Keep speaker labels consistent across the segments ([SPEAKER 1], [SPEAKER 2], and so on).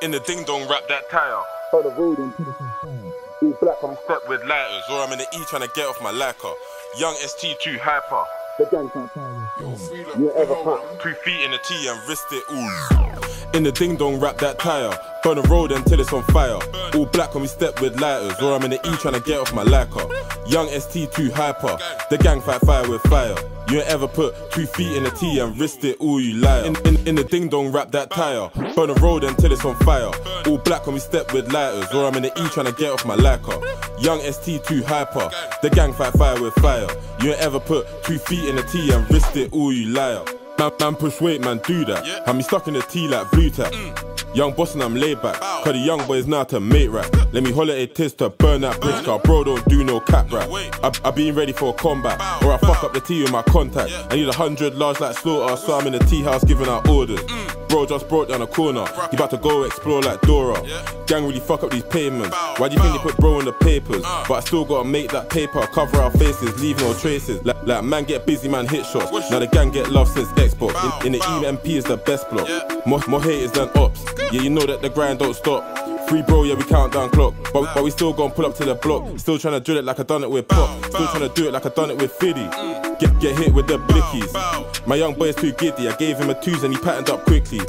[SPEAKER 1] In the ding dong, wrap that tire. On the road and all black on step with lighters, or I'm in the E trying to get off my lacquer. Young ST2 hyper.
[SPEAKER 2] The gang can't tire You ever put
[SPEAKER 1] two feet in the T and wrist it ooh. In the ding dong, wrap that tire. Burn the road until it's on fire. All black when we step with lighters, or I'm in the E trying to get off my lacquer. Young ST2 hyper. The gang fight fire with fire. You ain't ever put two feet in the T and wrist it, ooh, you liar. In, in, in the ding dong, wrap that tire. Burn the road until it's on fire. All black when we step with lighters, or I'm in the E trying to get off my lacquer. Young ST2 hyper. The gang fight fire with fire. You ain't ever put two feet in the T and wrist it, ooh, you liar. Man, man push weight, man, do that. Have me stuck in the T like blue tap. Young boss and I'm laid back. Cause the young boys now to mate rap. Let me holler at tis to burn that bridge. Cause bro don't do no cap rap. I, I been ready for a combat. Or I fuck up the T with my contact. I need a hundred large like slaughter. So I'm in the tea house giving out orders. Bro just brought down a corner. He about to go explore like Dora. Gang really fuck up these payments. Why do you think they put bro in the papers? But I still gotta make that paper. Cover our faces, leave no traces. Like, like man get busy, man hit shots. Now the gang get love since Xbox. In, in the EMP is the best block. More, more haters than ops. Yeah, you know that the grind don't stop. Free bro, yeah, we count down clock. But, but we still gon' pull up to the block. Still trying to drill it like I done it with Pop. Still trying to do it like I done it with Fiddy. Get, get hit with the blickies. My young boy's too giddy. I gave him a twos and he patterned up quickly.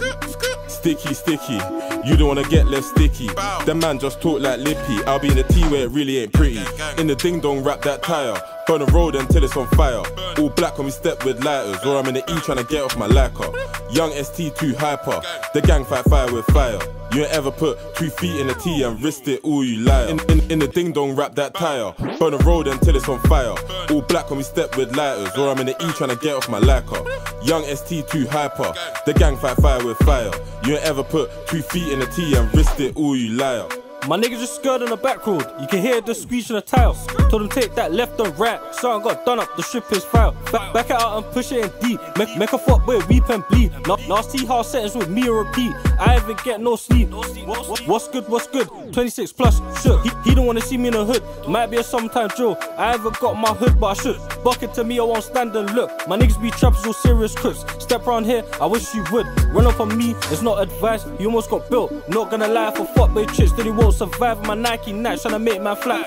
[SPEAKER 1] Sticky, sticky. You don't wanna get less sticky. The man just talk like lippy. I'll be in the T where it really ain't pretty. In the ding dong, wrap that tire. Burn the road until it's on fire. All black when we step with lighters, or I'm in the E trying to get off my lacquer. Young ST2 hyper. The gang fight fire with fire. You ain't ever put two feet in the T and wrist it, ooh, you liar. In, in, in the ding dong, wrap that tire. Burn the road until it's on fire. All black when we step with lighters, or I'm in the E trying to get off my lacquer. Young ST2 hyper. The gang fight fire with fire. You ain't ever put two feet in the T and wrist it, ooh, you liar.
[SPEAKER 3] My niggas just skirt on the back road. You can hear the squeeze on the tile. Told them take that left and right. Something got done up, the strip is foul. Back, back it out and push it in deep. Make, make a fuck boy weep and bleed. Na- nasty house settings with me or repeat. I haven't get no sleep. What's good, what's good? 26 plus, shook. He, he don't wanna see me in the hood. Might be a sometime drill. I haven't got my hood, but I should. Bucket to me, I won't stand and look. My niggas be trappers, all serious crooks. Step around here, I wish you would. Run up on me, it's not advice. You almost got built. Not gonna lie for fuck boy tricks, that he won't survive my Nike nights trying to make my flat.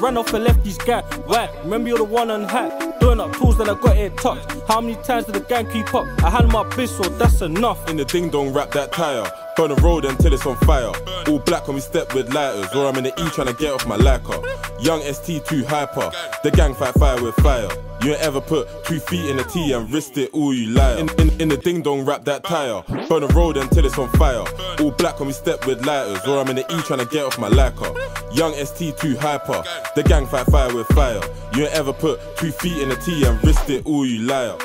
[SPEAKER 3] Run off and left these guys. Why? Remember you're the one on hat. Doing up tools, then I got it tucked. How many times did the gang keep up? I had my so that's enough.
[SPEAKER 1] In the ding dong, wrap that tire. Burn the road until it's on fire. All black when we step with lighters, or I'm in the E trying to get off my lacquer. Young ST2 hyper. The gang fight fire with fire. You ain't ever put two feet in the T and wrist it, ooh, you liar. In, in, in the ding dong, wrap that tire. Burn the road until it's on fire. All black when we step with lighters, or I'm in the E trying to get off my lacquer. Young ST2 hyper. The gang fight fire with fire. You ain't ever put two feet in the T and wrist it, ooh, you liar.